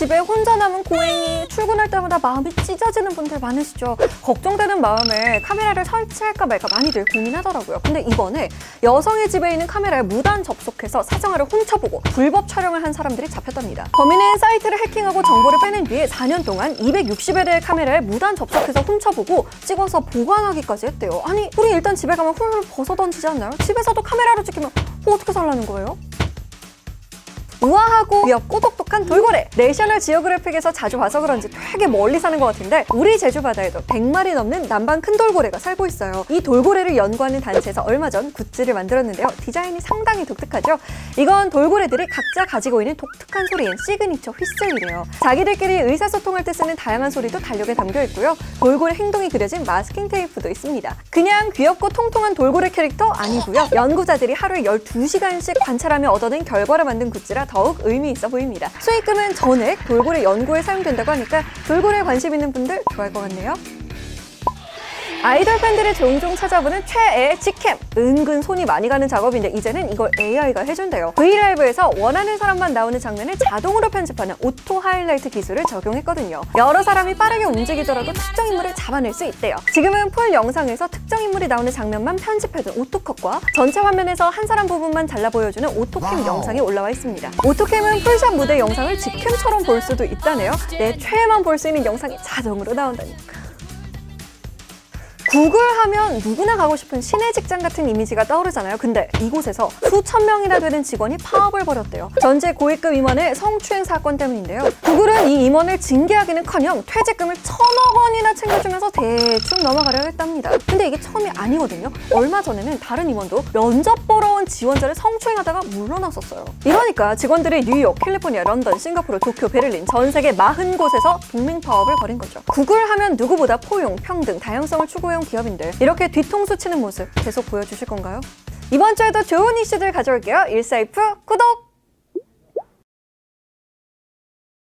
집에 혼자 남은 고행이 출근할 때마다 마음이 찢어지는 분들 많으시죠. 걱정되는 마음에 카메라를 설치할까 말까 많이들 고민하더라고요. 근데 이번에 여성의 집에 있는 카메라에 무단 접속해서 사생활을 훔쳐보고 불법 촬영을 한 사람들이 잡혔답니다. 범인은 사이트를 해킹하고 정보를 빼낸 뒤에 4년 동안 260여 대의 카메라에 무단 접속해서 훔쳐보고 찍어서 보관하기까지 했대요. 아니 우리 일단 집에 가면 훌훌 벗어 던지지 않나요? 집에서도 카메라로 찍히면 뭐 어떻게 살라는 거예요? 우아하고 귀엽고 똑똑한 돌고래. 내셔널 지오그래픽에서 자주 봐서 그런지 되게 멀리 사는 것 같은데 우리 제주 바다에도 100마리 넘는 남방 큰 돌고래가 살고 있어요. 이 돌고래를 연구하는 단체에서 얼마 전 굿즈를 만들었는데요. 디자인이 상당히 독특하죠? 이건 돌고래들이 각자 가지고 있는 독특한 소리인 signature whistle이래요. 자기들끼리 의사소통할 때 쓰는 다양한 소리도 달력에 담겨 있고요. 돌고래 행동이 그려진 마스킹 테이프도 있습니다. 그냥 귀엽고 통통한 돌고래 캐릭터 아니고요. 연구자들이 하루에 12시간씩 관찰하며 얻어낸 결과를 만든 굿즈라 더욱 의미 있어 보입니다. 수익금은 전액 돌고래 연구에 사용된다고 하니까 돌고래에 관심 있는 분들 좋아할 것 같네요. 아이돌 팬들이 종종 찾아보는 최애 직캠. 은근 손이 많이 가는 작업인데 이제는 이걸 AI가 해준대요. 브이라이브에서 원하는 사람만 나오는 장면을 자동으로 편집하는 auto highlight 기술을 적용했거든요. 여러 사람이 빠르게 움직이더라도 특정 인물을 잡아낼 수 있대요. 지금은 full 영상에서 특정 인물이 나오는 장면만 편집해둔 auto cut과 전체 화면에서 한 사람 부분만 잘라 보여주는 auto cam 영상이 올라와 있습니다. auto cam은 full shot 무대 영상을 직캠처럼 볼 수도 있다네요. 내 최애만 볼 수 있는 영상이 자동으로 나온다니까 구글 하면 누구나 가고 싶은 신의 직장 같은 이미지가 떠오르잖아요. 근데 이곳에서 수천 명이나 되는 직원이 파업을 벌였대요. 전직 고위급 임원의 성추행 사건 때문인데요. 구글은 이 임원을 징계하기는커녕 퇴직금을 천억 원이나 챙겨주면서 대충 넘어가려 했답니다. 근데 이게 처음이 아니거든요. 얼마 전에는 다른 임원도 면접 보러 온 지원자를 성추행하다가 물러났었어요. 이러니까 직원들이 뉴욕, 캘리포니아, 런던, 싱가포르, 도쿄, 베를린 전 세계 40곳에서 동맹 파업을 벌인 거죠. 구글 하면 누구보다 포용, 평등, 다양성을 추구해 온 기업인데 이렇게 뒤통수 치는 모습 계속 보여주실 건가요? 이번 주에도 좋은 이슈들 가져올게요. 일사이프 구독!